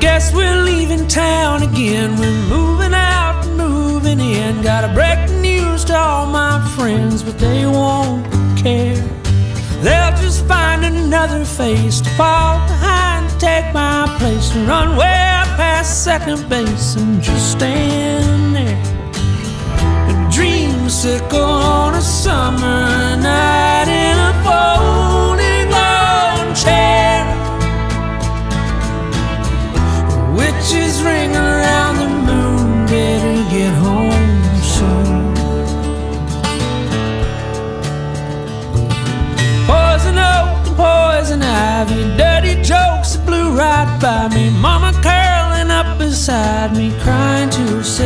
guess we're leaving town again. We're moving out, moving in. Gotta break the news to all my friends, but they won't care. They'll just find another face to fall behind, take my place, and run way past second base and just stand there. A on a summer poison ivy, dirty jokes blew right by me. Mama curling up beside me, crying to herself.